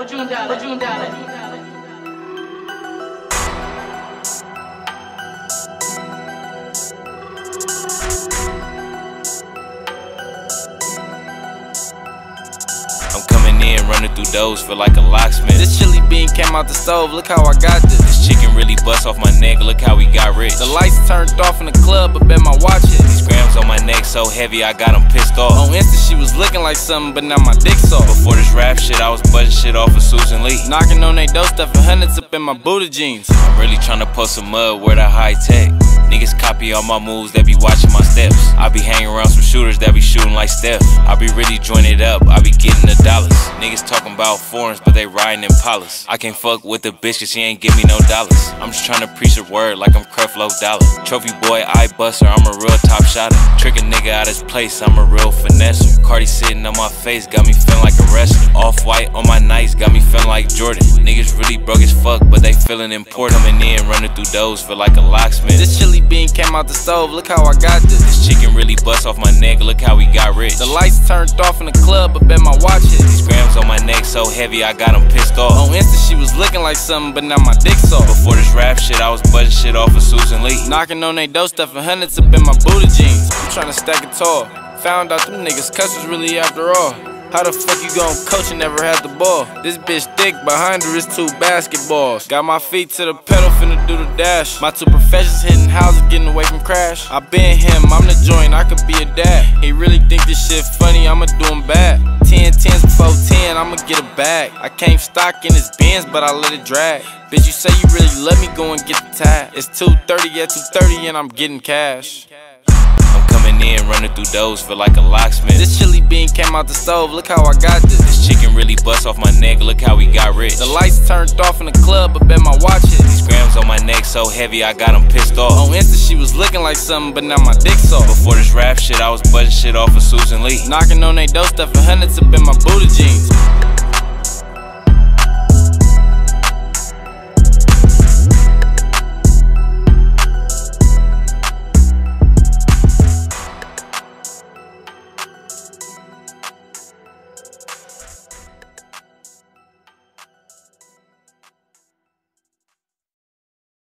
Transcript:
Put you down, put you down. I'm coming in, running through doors, feel like a locksmith. This chili bean came out the stove, look how I got this. This chicken really bust off my neck, look how we got rich. The lights turned off in the club, but bet my watch hit. These grams on my neck so heavy, I got them pissed off. On Insta, she was looking like something, but now my dick's off. Before rap shit, I was butting shit off of Susan Lee. Knocking on they door, stuffing hundreds up in my booty jeans. I'm really trying to post some mud, where the high tech. Niggas copy all my moves, they be watching my steps. I be hanging around some shooters that be shooting like Steph. I be really jointed up, I be getting the dollars. Niggas talking about foreigns, but they riding in Polis. I can't fuck with the bitch cause she ain't give me no dollars. I'm just trying to preach a word like I'm Creflo Dollar. Trophy boy, I buster, I'm a real top shotter. Trick a nigga out his place, I'm a real finesser. Cardi sitting on my face, got me feeling like a wrestler. White on my nights, got me feeling like Jordan. Niggas really broke as fuck, but they feeling important. Coming in, running through doors, feel like a locksmith. This chili bean came out the stove, look how I got this. This chicken really bust off my neck, look how we got rich. The lights turned off in the club, but bet my watch hit. These grams on my neck so heavy, I got them pissed off. On Insta, she was looking like something, but now my dick's off. Before this rap shit, I was butting shit off of Susan Lee. Knocking on they door, stuffing hundreds up in my booty jeans. I'm tryna stack it tall. Found out them niggas cuss was really after all. How the fuck you gon' coach and never had the ball? This bitch thick, behind her is two basketballs. Got my feet to the pedal, finna do the dash. My two professions hitting houses, getting away from crash. I been him, I'm the joint, I could be a dad. He really think this shit funny, I'ma do him bad. 10 10s before 10, I'ma get a bag. I came stock in his bins, but I let it drag. Bitch, you say you really love me, go and get the tag. It's 2.30 at 2.30 and I'm getting cash. I'm coming in, running through doors, feel like a locksmith. This chili bean came out the stove, look how I got this. This chicken really bust off my neck, look how we got rich. The lights turned off in the club, but bet my watch hit. These grams on my neck so heavy, I got them pissed off. On Insta, she was looking like something, but now my dick's off. Before this rap shit, I was butting shit off of Susan Lee. Knocking on they door, stuffing hundreds up in my booty jeans.